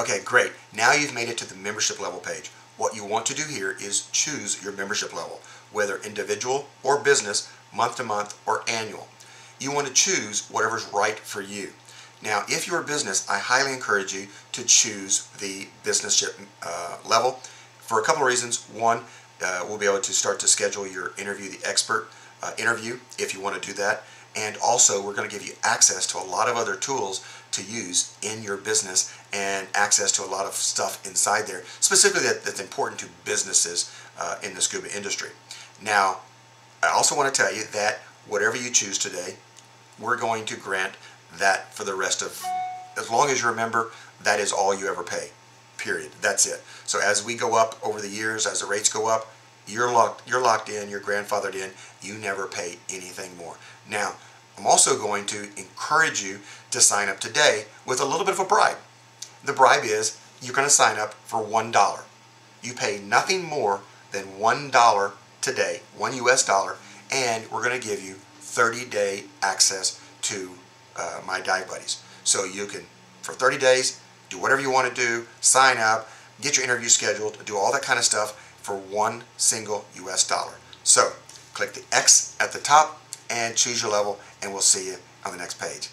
Okay, great. Now you've made it to the membership level page. What you want to do here is choose your membership level, whether individual or business, month to month, or annual. You want to choose whatever's right for you. Now, if you're a business, I highly encourage you to choose the business uh, level for a couple of reasons. One, uh, we'll be able to start to schedule your interview, the expert uh, interview, if you want to do that. And also, we're going to give you access to a lot of other tools to use in your business and access to a lot of stuff inside there, specifically that, that's important to businesses uh, in the scuba industry. Now, I also want to tell you that whatever you choose today, we're going to grant that for the rest of, as long as you remember, that is all you ever pay. Period. That's it. So as we go up over the years, as the rates go up, you're locked, you're locked in, you're grandfathered in, you never pay anything more. Now, I'm also going to encourage you to sign up today with a little bit of a bribe. The bribe is you're going to sign up for $1. You pay nothing more than $1 today, one US dollar, and we're going to give you 30 day access to uh, my dive buddies. So you can, for 30 days, do whatever you want to do, sign up, get your interview scheduled, do all that kind of stuff for one single US dollar. So click the X at the top and choose your level and we'll see you on the next page.